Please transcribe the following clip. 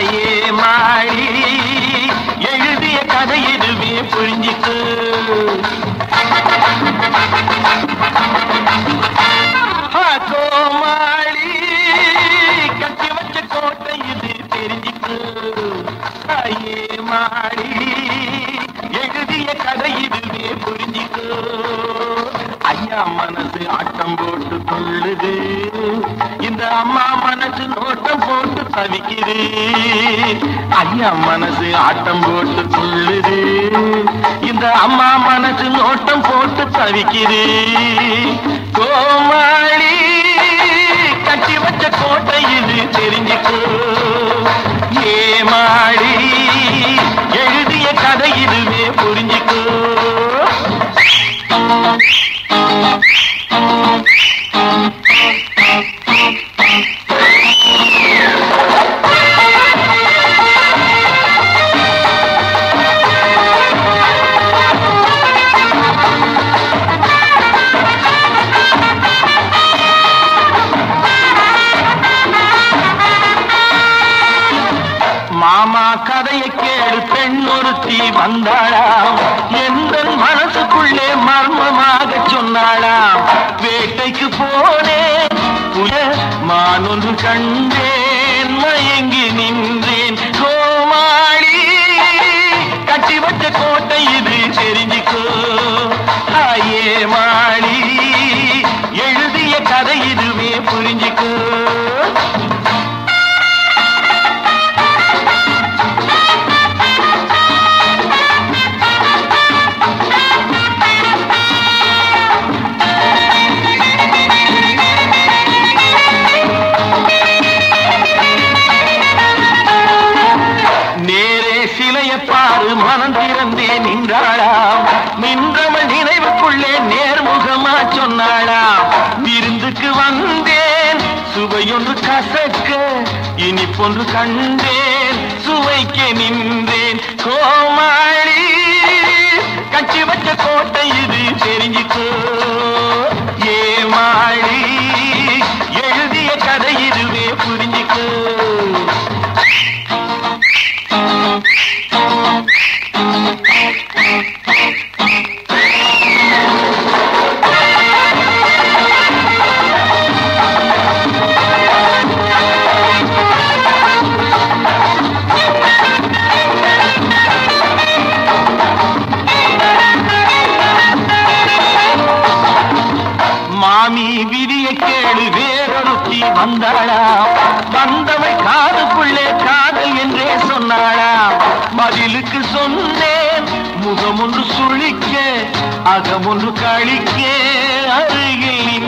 தாயே மாறி எழுதிய கதை இதுவே புரிஞ்சுக்கு கோமாளி கட்டி வச்ச கோட்டை இது தெரிஞ்சுக்கு. தாயே மாடி எழுதிய கதை இதுவே புரிஞ்சுக்கு. ஐயா மனசு ஆட்டம் போட்டு கொள்ளுது. இந்த அம்மா மனசு நோட்டம் போட்டு தவிக்குது. ஐயா மனசு ஆட்டம் போட்டு கொள்ளுது. இந்த அம்மா மனசு நோட்டம் போட்டு தவிக்குது. கோமா ஒருத்தி வந்தாளாம். எந்த மனசுக்குள்ளே மர்மமாக சொன்னாளாம். வேட்டைக்கு போனேன் புய மானொன்று கண்டேன். மயங்கி நின்று பாரு திறந்தே நின்றாளாம். நின்றவள் நினைவுக்குள்ளே நேர்முகமா சொன்னாளாம். விருந்துக்கு வந்தேன் சுவையொன்று கசக்க இனிப்பொன்று கண்டேன் சுவைக்க நின்றேன். வந்தாளா வந்தவள் காதுக்குள்ளே காதல் என்றே சொன்னாளா பதிலுக்கு சொன்னேன் முகமொன்று சுழிக்க அகமொன்று கழிக்க அருகில்